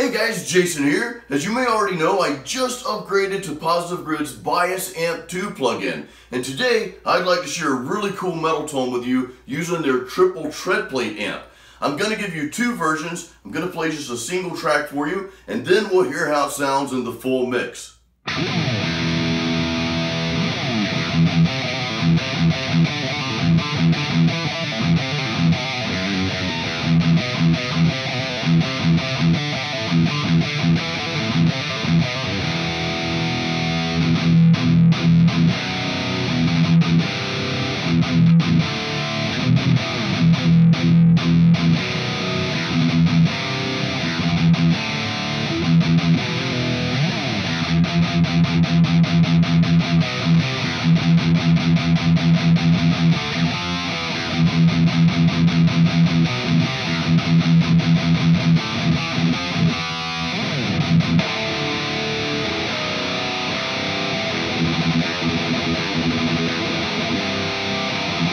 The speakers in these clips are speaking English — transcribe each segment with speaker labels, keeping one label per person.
Speaker 1: Hey guys, Jason here. As you may already know, I just upgraded to Positive Grid's Bias Amp 2 plugin. And today, I'd like to share a really cool metal tone with you using their triple tread plate amp. I'm going to give you two versions. I'm going to play just a single track for you, and then we'll hear how it sounds in the full mix. Thank you.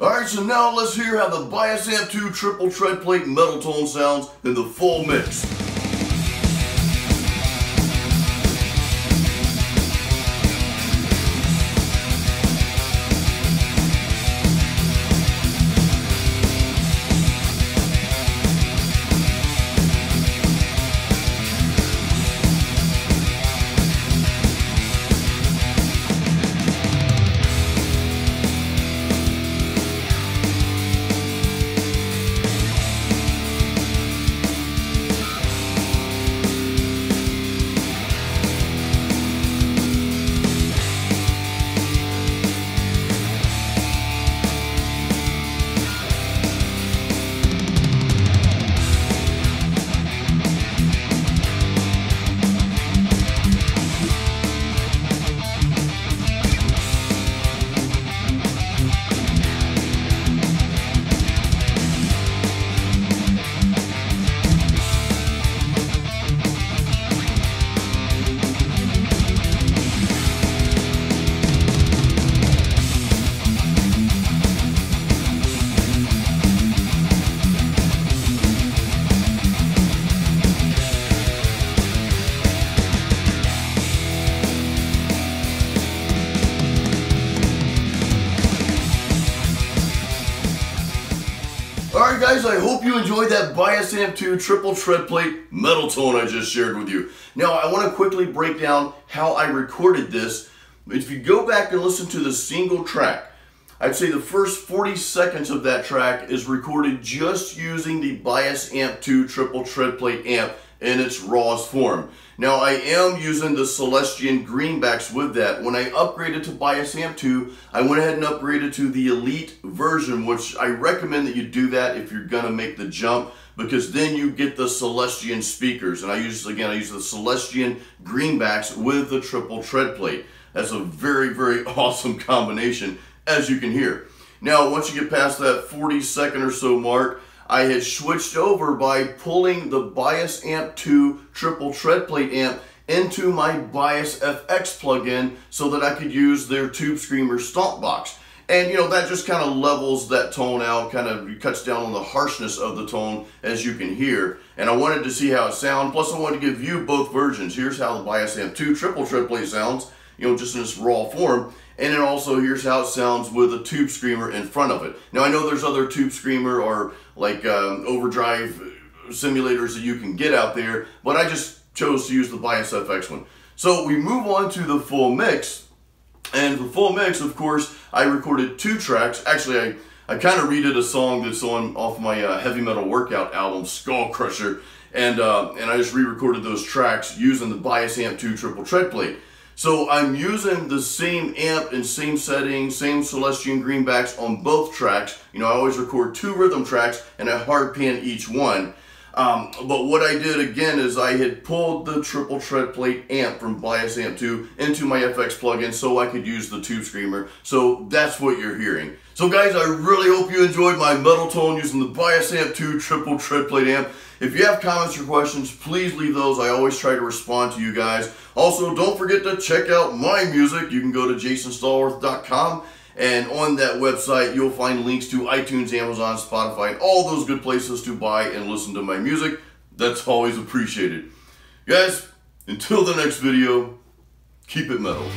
Speaker 1: Alright, so now let's hear how the Bias Amp 2 triple tread plate metal tone sounds in the full mix. Alright guys, I hope you enjoyed that Bias Amp 2 triple tread plate metal tone I just shared with you. Now I want to quickly break down how I recorded this. If you go back and listen to the single track, I'd say the first 40 seconds of that track is recorded just using the Bias Amp 2 triple tread plate amp in its rawest form. Now I am using the Celestion greenbacks with that. When I upgraded to Bias Amp 2, I went ahead and upgraded to the Elite version, which I recommend that you do that if you're gonna make the jump because then you get the Celestion speakers. And I use, again, I use the Celestion greenbacks with the triple tread plate. That's a very, very awesome combination, as you can hear. Now, once you get past that 40 second or so mark, I had switched over by pulling the Bias Amp 2 triple tread plate amp into my Bias FX plugin so that I could use their Tube Screamer stomp box. And you know, that just kind of levels that tone out, kind of cuts down on the harshness of the tone as you can hear. And I wanted to see how it sounds. Plus I wanted to give you both versions. Here's how the Bias Amp 2 triple tread plate sounds, you know, just in its raw form. And then also here's how it sounds with a tube screamer in front of it. Now I know there's other tube screamer or like um, overdrive simulators that you can get out there, but I just chose to use the Bias FX one. So we move on to the full mix. And the full mix, of course, I recorded two tracks. Actually, I, I kind of redid a song that's on off my uh, heavy metal workout album, Skull Crusher, and uh, and I just re-recorded those tracks using the Bias Amp 2 triple tread plate. So I'm using the same amp and same setting, same Celestion greenbacks on both tracks. You know, I always record two rhythm tracks and I hard pan each one. Um, but what I did again is I had pulled the triple tread plate amp from Bias Amp 2 into my FX plugin so I could use the Tube Screamer. So that's what you're hearing. So guys, I really hope you enjoyed my metal tone using the Bias Amp 2 triple tread plate amp. If you have comments or questions, please leave those. I always try to respond to you guys. Also, don't forget to check out my music. You can go to jasonstallworth.com and on that website, you'll find links to iTunes, Amazon, Spotify, and all those good places to buy and listen to my music. That's always appreciated. Guys, until the next video, keep it metal.